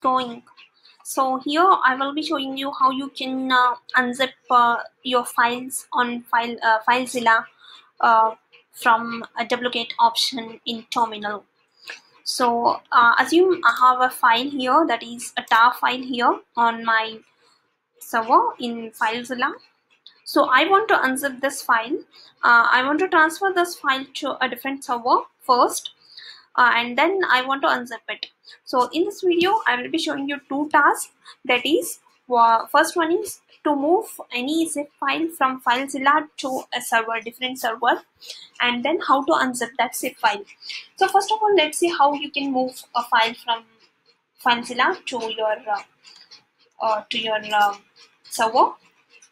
going. So here I will be showing you how you can uh, unzip uh, your files on file uh, FileZilla uh, from a duplicate option in terminal. So uh, assume I have a file here that is a tar file here on my server in FileZilla. So I want to unzip this file. Uh, I want to transfer this file to a different server first uh, and then I want to unzip it. So in this video, I will be showing you two tasks. That is, first one is to move any zip file from FileZilla to a server, different server, and then how to unzip that zip file. So first of all, let's see how you can move a file from FileZilla to your uh, uh, to your uh, server.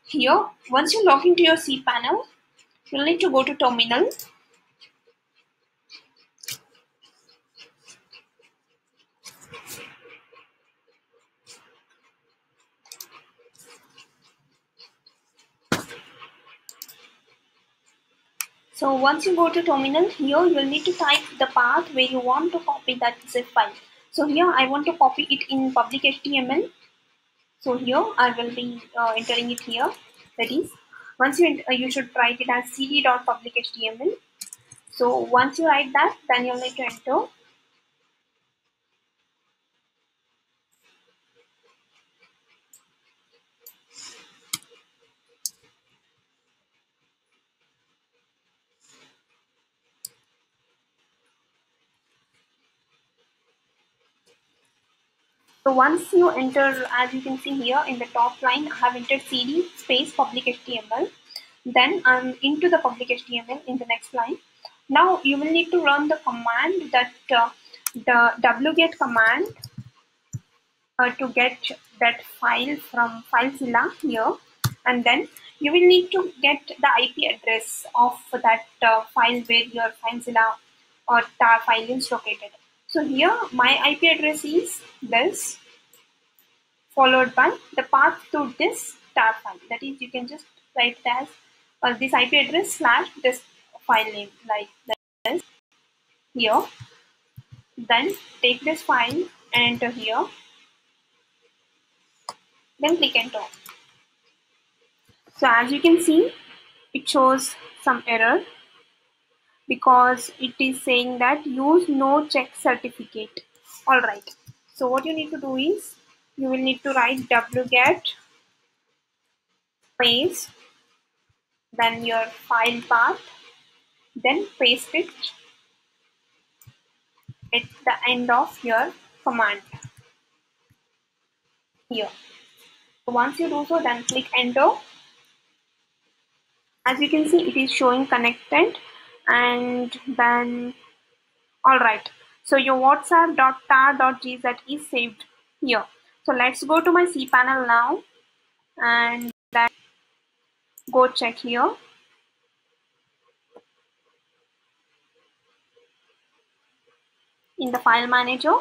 Here, once you log into your cPanel, you'll need to go to terminal So once you go to terminal here, you'll need to type the path where you want to copy that zip file. So here I want to copy it in public HTML. So here I will be uh, entering it here. That is, once you uh, you should write it as cd.public.html. So once you write that, then you'll need to enter So once you enter, as you can see here in the top line, I have entered cd space public HTML. Then I'm into the public HTML in the next line. Now you will need to run the command that uh, the wget command uh, to get that file from FileZilla here. And then you will need to get the IP address of that uh, file where your FileZilla or tar file is located. So here my IP address is this followed by the path to this tar file. That is you can just write it as uh, this IP address slash this file name like this here. Then take this file and enter here. Then click enter. So as you can see, it shows some error because it is saying that use no check certificate. All right. So what you need to do is you will need to write wget space then your file path then paste it at the end of your command here. So once you do so then click enter. As you can see it is showing connected and then all right. So your whatsapp.tar.gz is saved here. So let's go to my cpanel now and then go check here. In the file manager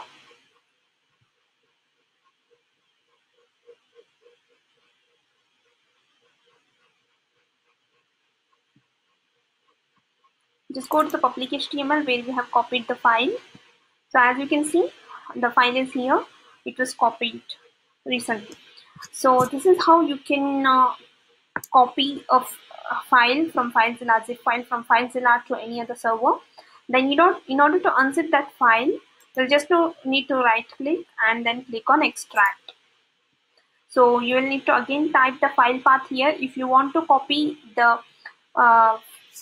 just go to the public HTML where we have copied the file. So as you can see, the file is here. It was copied recently. So this is how you can uh, copy a, file from FileZilla, zip file from FileZilla to any other server. Then you don't, in order to unzip that file, you'll just need to right click and then click on extract. So you will need to again type the file path here. If you want to copy the uh,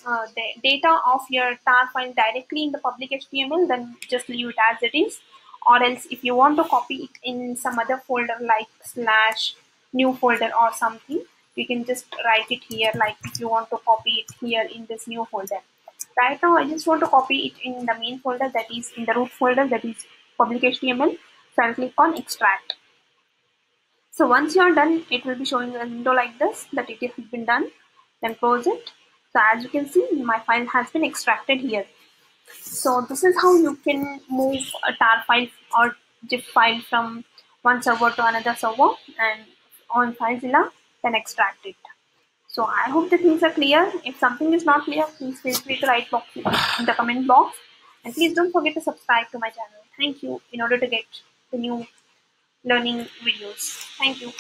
uh, the data of your tar file directly in the public HTML, then just leave it as it is. Or else if you want to copy it in some other folder like slash new folder or something, you can just write it here like if you want to copy it here in this new folder. Right now I just want to copy it in the main folder that is in the root folder that is public HTML. So I'll click on extract. So once you're done, it will be showing a window like this that it has been done. Then close it so as you can see, my file has been extracted here. So this is how you can move a tar file or zip file from one server to another server and on FileZilla, then extract it. So I hope the things are clear. If something is not clear, please feel free to write box in the comment box. And please don't forget to subscribe to my channel. Thank you in order to get the new learning videos. Thank you.